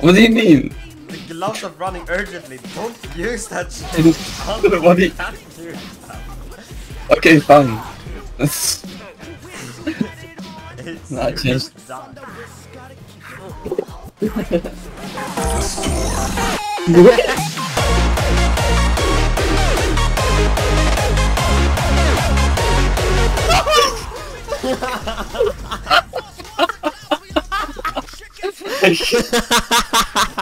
What do you mean? The gloves of running urgently. Don't use that shit. What do you- can't use that. Okay, fine. That's It's I just- done. Ai,